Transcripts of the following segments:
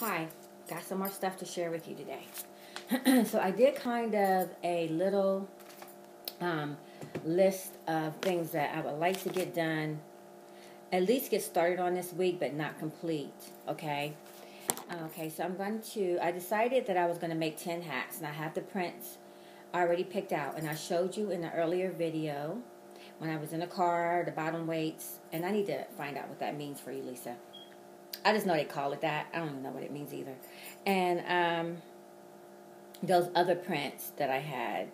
Hi, got some more stuff to share with you today. so I did kind of a little um, list of things that I would like to get done, at least get started on this week, but not complete. Okay. Okay, so I'm going to, I decided that I was going to make 10 hats, and I have the prints already picked out, and I showed you in the earlier video when I was in the car, the bottom weights, and I need to find out what that means for you, Lisa. I just know they call it that. I don't even know what it means either. And um, those other prints that I had,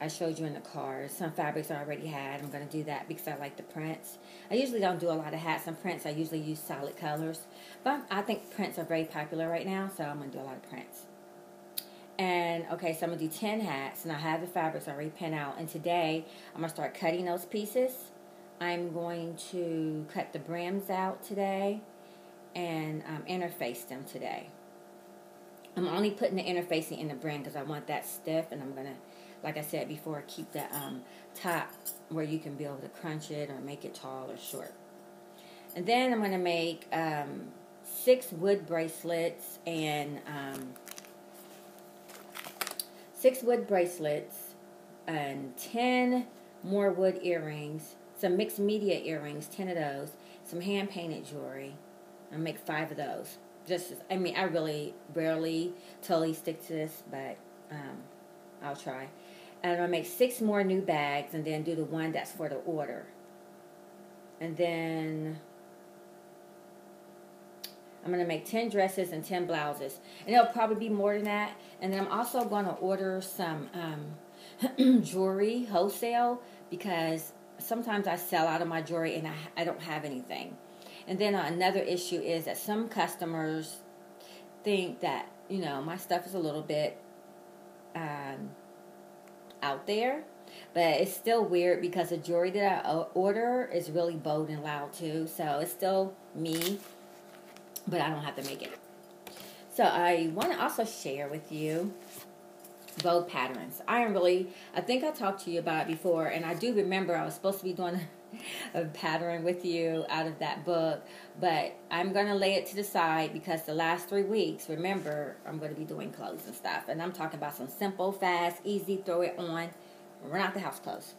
I showed you in the car. Some fabrics I already had. I'm going to do that because I like the prints. I usually don't do a lot of hats and prints. I usually use solid colors. But I think prints are very popular right now, so I'm going to do a lot of prints. And okay, so I'm going to do 10 hats, and I have the fabrics already pinned out. And today, I'm going to start cutting those pieces I'm going to cut the brims out today and um, interface them today. I'm only putting the interfacing in the brim because I want that stiff and I'm going to, like I said before, keep the um, top where you can be able to crunch it or make it tall or short. And then I'm going to make um, six wood bracelets and um, six wood bracelets and 10 more wood earrings some mixed media earrings, 10 of those, some hand painted jewelry. I'll make five of those. Just, I mean, I really rarely totally stick to this, but um, I'll try. And I'll make six more new bags and then do the one that's for the order. And then I'm to make 10 dresses and 10 blouses. And it'll probably be more than that. And then I'm also to order some um, jewelry wholesale because sometimes I sell out of my jewelry and I, I don't have anything. And then another issue is that some customers think that, you know, my stuff is a little bit um, out there. But it's still weird because the jewelry that I order is really bold and loud too. So it's still me, but I don't have to make it. So I want to also share with you Vogue patterns. I am really, I think I talked to you about it before, and I do remember I was supposed to be doing a pattern with you out of that book, but I'm going to lay it to the side because the last three weeks, remember, I'm going to be doing clothes and stuff, and I'm talking about some simple, fast, easy, throw it on, run out the house clothes.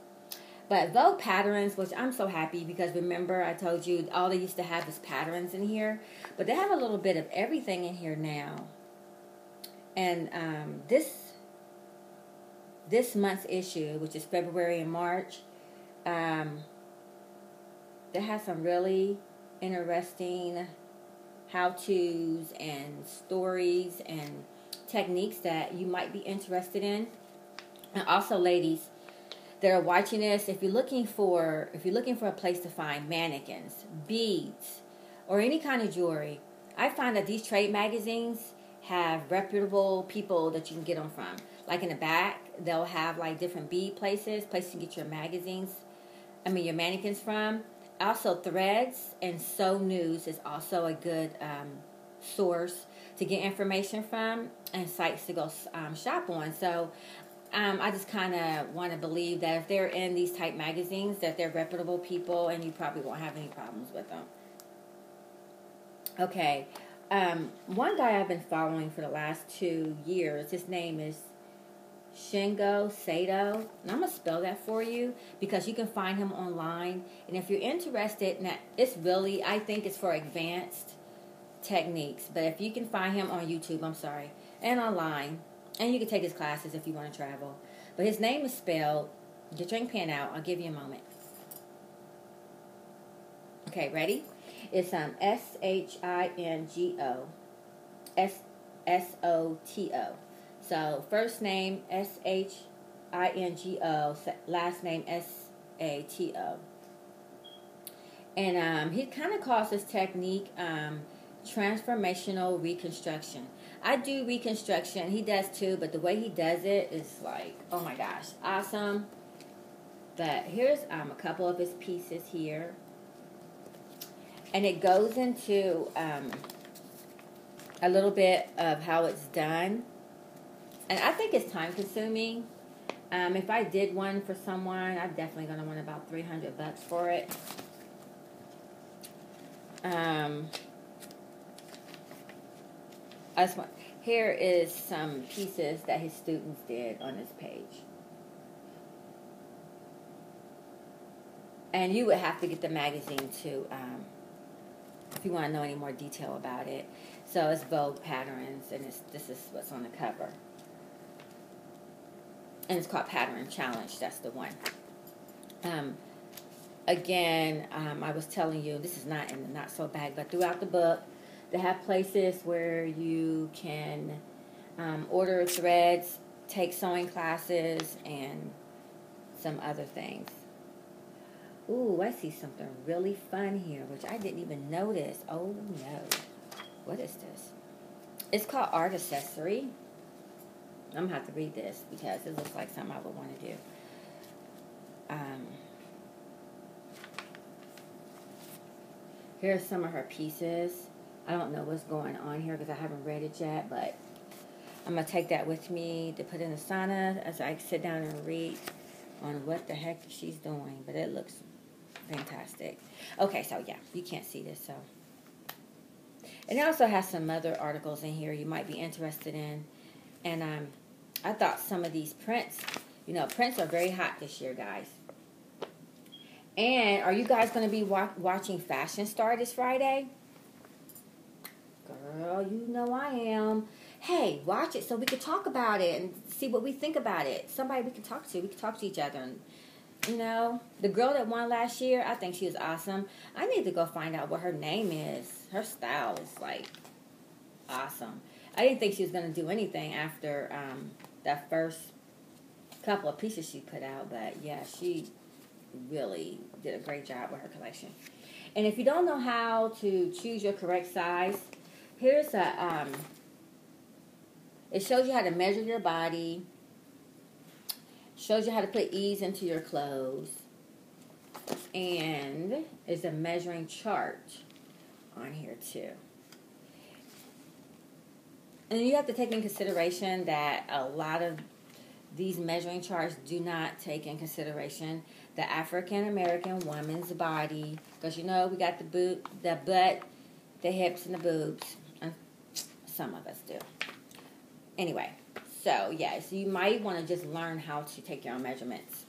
But Vogue patterns, which I'm so happy because remember I told you all they used to have is patterns in here, but they have a little bit of everything in here now. And um, this this month's issue, which is February and March, um, that has some really interesting how to's and stories and techniques that you might be interested in. And also, ladies that are watching this, if you're looking for if you're looking for a place to find mannequins, beads, or any kind of jewelry, I find that these trade magazines have reputable people that you can get them from. Like in the back, they'll have like different bead places, places to get your magazines, I mean your mannequins from. Also, Threads and Sew News is also a good um, source to get information from and sites to go um, shop on. So um, I just kind of want to believe that if they're in these type magazines, that they're reputable people, and you probably won't have any problems with them. Okay, um, one guy I've been following for the last two years. His name is Shingo Sato. And I'm going to spell that for you because you can find him online. And if you're interested, now it's really, I think it's for advanced techniques. But if you can find him on YouTube, I'm sorry, and online, and you can take his classes if you want to travel. But his name is spelled, get your pen out, I'll give you a moment. Okay, ready? It's um, S H I N G O S S O T O. So first name S H I N G O, last name S A T O. And um, he kind of calls this technique um, transformational reconstruction. I do reconstruction, he does too, but the way he does it is like, oh my gosh, awesome. But here's um, a couple of his pieces here. And it goes into um, a little bit of how it's done and I think it's time consuming. Um, if I did one for someone, I'm definitely going to want about 300 bucks for it. Um, I just want, here is some pieces that his students did on this page. And you would have to get the magazine to, um, if you want to know any more detail about it. So it's Vogue Patterns, and it's, this is what's on the cover. And it's called Pattern Challenge. That's the one. Um, again, um, I was telling you, this is not in the not so bag, but throughout the book, they have places where you can um, order threads, take sewing classes, and some other things. Ooh, I see something really fun here, which I didn't even notice. Oh no. What is this? It's called Art Accessory. I'm going to have to read this because it looks like something I would want to do. Um, are some of her pieces. I don't know what's going on here because I haven't read it yet, but I'm going to take that with me to put in the sauna as I sit down and read on what the heck she's doing. But it looks fantastic. Okay, so yeah, you can't see this, so. And it also has some other articles in here you might be interested in. And um, I thought some of these prints, you know, prints are very hot this year, guys. And are you guys going to be wa- watching Fashion Star this Friday? Girl, you know I am. Hey, watch it so we can talk about it and see what we think about it. Somebody we can talk to. We can talk to each other. And, you know, the girl that won last year, I think she was awesome. I need to go find out what her name is. Her style is like awesome. I didn't think she was going to do anything after um, that first couple of pieces she put out, but yeah, she really did a great job with her collection. And if you don't know how to choose your correct size, here's a, um, it shows you how to measure your body, shows you how to put ease into your clothes, and is a measuring chart on here too. And you have to take in consideration that a lot of these measuring charts do not take in consideration the African American woman's body, because you know we got the boot, the butt, the hips, and the boobs. Uh, some of us do. Anyway, so yeah, so you might want to just learn how to take your own measurements,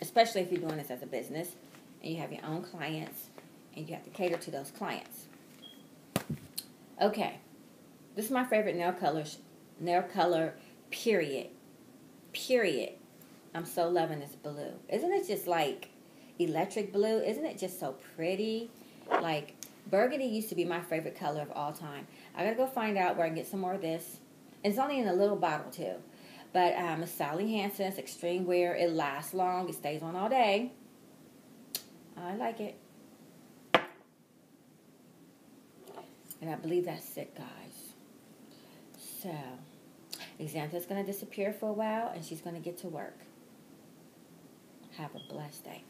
especially if you're doing this as a business and you have your own clients and you have to cater to those clients. Okay, this is my favorite nail color, nail color. Period. Period. I'm so loving this blue. Isn't it just like electric blue? Isn't it just so pretty? Like burgundy used to be my favorite color of all time. I gotta go find out where I can get some more of this. It's only in a little bottle too. But um, it's Sally Hansen's Extreme Wear. It lasts long. It stays on all day. I like it. And I believe that's it, guys. So, Xantha's going to disappear for a while, and she's going to get to work. Have a blessed day.